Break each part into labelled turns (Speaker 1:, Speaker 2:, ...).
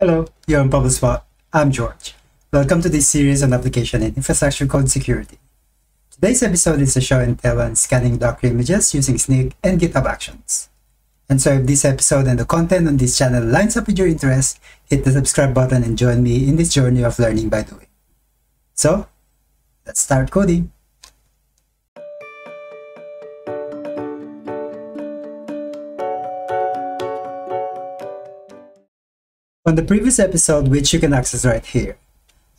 Speaker 1: Hello, you're on Bubble Pablo's Spot. I'm George. Welcome to this series on application and infrastructure code security. Today's episode is a show and tell on scanning Docker images using Snyk and GitHub Actions. And so if this episode and the content on this channel lines up with your interest, hit the subscribe button and join me in this journey of learning by doing. So, let's start coding. On the previous episode, which you can access right here,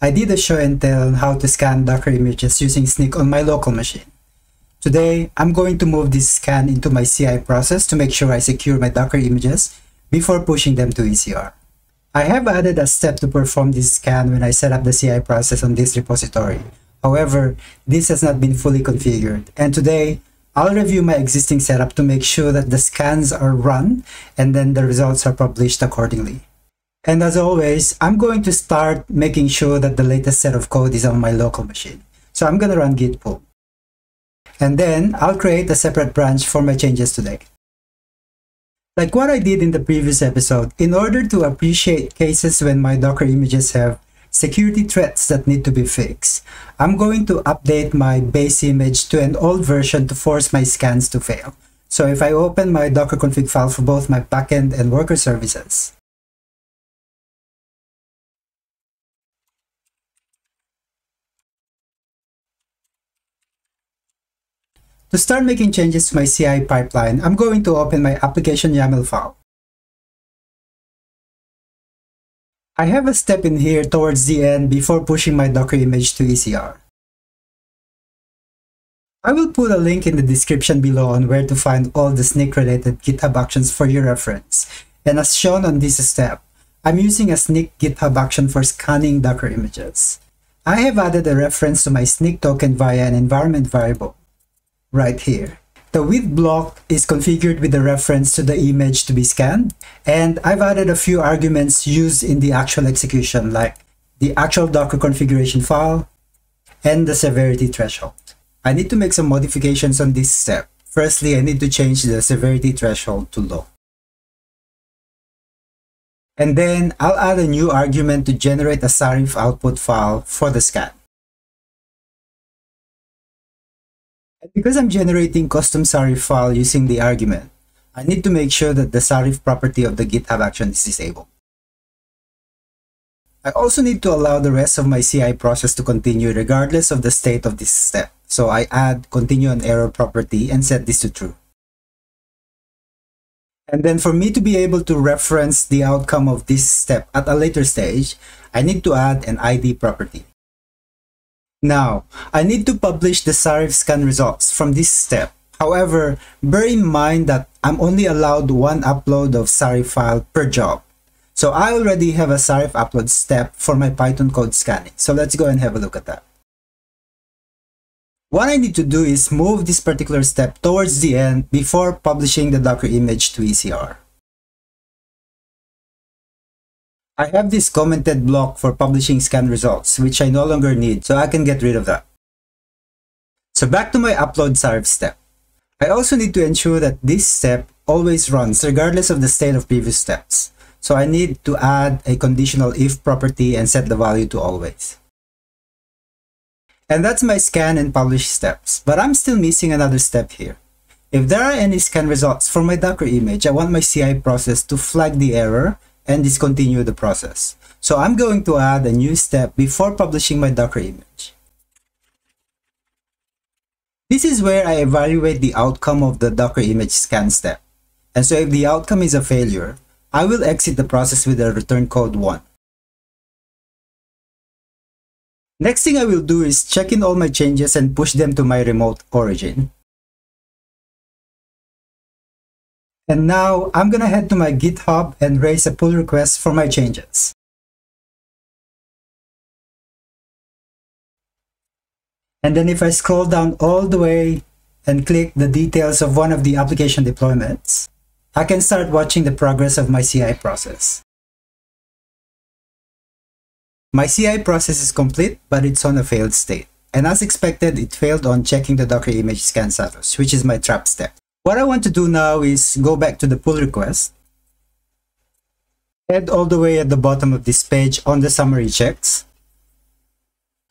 Speaker 1: I did a show and tell on how to scan Docker images using Snyk on my local machine. Today, I'm going to move this scan into my CI process to make sure I secure my Docker images before pushing them to ECR. I have added a step to perform this scan when I set up the CI process on this repository. However, this has not been fully configured, and today, I'll review my existing setup to make sure that the scans are run and then the results are published accordingly. And as always, I'm going to start making sure that the latest set of code is on my local machine. So I'm going to run git pull. And then I'll create a separate branch for my changes today. Like what I did in the previous episode, in order to appreciate cases when my Docker images have security threats that need to be fixed, I'm going to update my base image to an old version to force my scans to fail. So if I open my Docker config file for both my backend and worker services, To start making changes to my CI pipeline, I'm going to open my application YAML file. I have a step in here towards the end before pushing my Docker image to ECR. I will put a link in the description below on where to find all the Snyk related GitHub actions for your reference. And as shown on this step, I'm using a Snyk GitHub action for scanning Docker images. I have added a reference to my Snyk token via an environment variable right here. The with block is configured with a reference to the image to be scanned, and I've added a few arguments used in the actual execution like the actual Docker configuration file and the severity threshold. I need to make some modifications on this step. Firstly, I need to change the severity threshold to low. And then I'll add a new argument to generate a Sarif output file for the scan. Because I'm generating custom Sarif file using the argument, I need to make sure that the Sarif property of the GitHub action is disabled. I also need to allow the rest of my CI process to continue regardless of the state of this step. So I add continue on error property and set this to true. And then for me to be able to reference the outcome of this step at a later stage, I need to add an ID property. Now, I need to publish the Sarif scan results from this step. However, bear in mind that I'm only allowed one upload of Sarif file per job. So I already have a Sarif upload step for my Python code scanning. So let's go and have a look at that. What I need to do is move this particular step towards the end before publishing the Docker image to ECR. I have this commented block for publishing scan results, which I no longer need, so I can get rid of that. So back to my upload Sarif step. I also need to ensure that this step always runs regardless of the state of previous steps. So I need to add a conditional if property and set the value to always. And that's my scan and publish steps, but I'm still missing another step here. If there are any scan results for my Docker image, I want my CI process to flag the error and discontinue the process. So I'm going to add a new step before publishing my Docker image. This is where I evaluate the outcome of the Docker image scan step. And so if the outcome is a failure, I will exit the process with a return code 1. Next thing I will do is check in all my changes and push them to my remote origin. And now I'm gonna head to my GitHub and raise a pull request for my changes. And then if I scroll down all the way and click the details of one of the application deployments, I can start watching the progress of my CI process. My CI process is complete, but it's on a failed state. And as expected, it failed on checking the Docker image scan status, which is my trap step. What I want to do now is go back to the pull request Head all the way at the bottom of this page on the summary checks.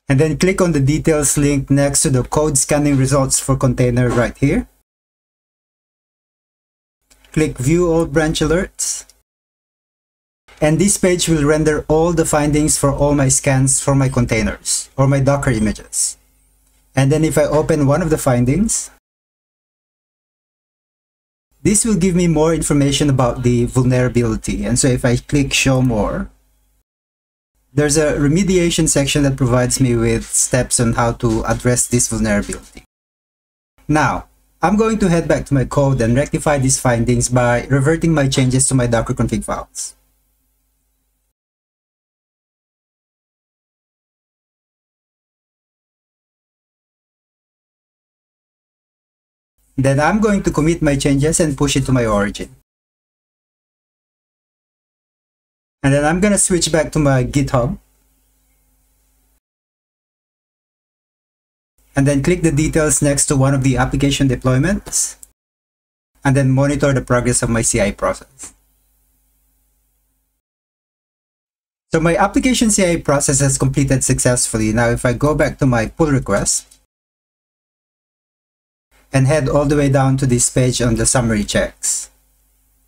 Speaker 1: And then click on the details link next to the code scanning results for container right here. Click view all branch alerts. And this page will render all the findings for all my scans for my containers or my Docker images. And then if I open one of the findings, this will give me more information about the vulnerability. And so if I click show more, there's a remediation section that provides me with steps on how to address this vulnerability. Now, I'm going to head back to my code and rectify these findings by reverting my changes to my docker config files. Then I'm going to commit my changes and push it to my origin. And then I'm gonna switch back to my GitHub. And then click the details next to one of the application deployments. And then monitor the progress of my CI process. So my application CI process has completed successfully. Now if I go back to my pull request, and head all the way down to this page on the summary checks.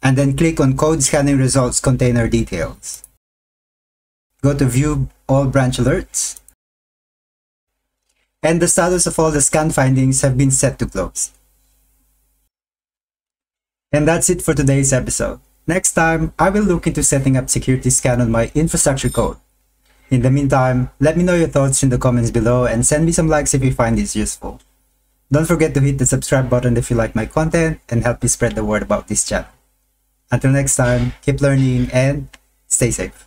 Speaker 1: And then click on code scanning results container details. Go to view all branch alerts. And the status of all the scan findings have been set to close. And that's it for today's episode. Next time, I will look into setting up security scan on my infrastructure code. In the meantime, let me know your thoughts in the comments below and send me some likes if you find this useful. Don't forget to hit the subscribe button if you like my content and help me spread the word about this channel. Until next time, keep learning and stay safe.